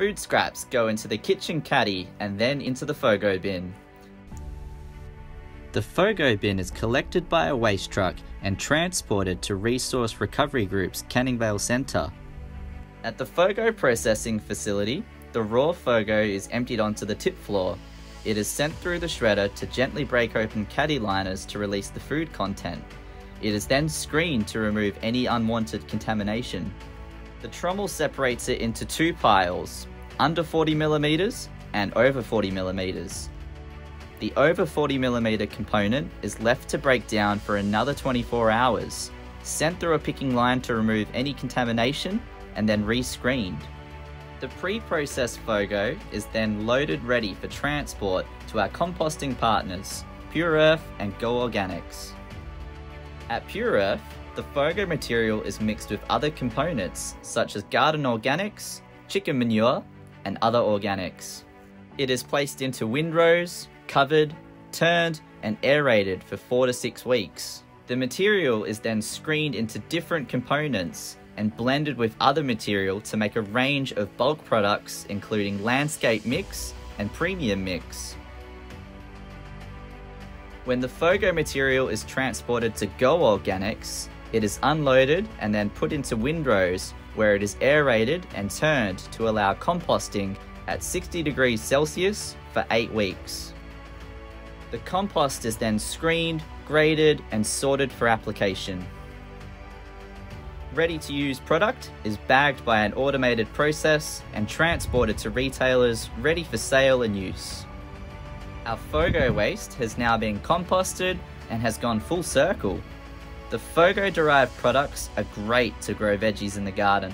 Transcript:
Food scraps go into the kitchen caddy and then into the FOGO bin. The FOGO bin is collected by a waste truck and transported to Resource Recovery Group's Canning Vale Centre. At the FOGO processing facility, the raw FOGO is emptied onto the tip floor. It is sent through the shredder to gently break open caddy liners to release the food content. It is then screened to remove any unwanted contamination. The trommel separates it into two piles, under 40mm and over 40mm. The over 40mm component is left to break down for another 24 hours, sent through a picking line to remove any contamination, and then re-screened. The pre-processed FOGO is then loaded ready for transport to our composting partners, Pure Earth and Go Organics. At Pure Earth, the FOGO material is mixed with other components such as garden organics, chicken manure, and other organics. It is placed into windrows, covered, turned, and aerated for 4 to 6 weeks. The material is then screened into different components and blended with other material to make a range of bulk products including landscape mix and premium mix. When the FOGO material is transported to Go Organics, it is unloaded and then put into windrows where it is aerated and turned to allow composting at 60 degrees Celsius for 8 weeks. The compost is then screened, graded, and sorted for application. Ready to use product is bagged by an automated process and transported to retailers ready for sale and use. Our FOGO waste has now been composted and has gone full circle. The FOGO derived products are great to grow veggies in the garden.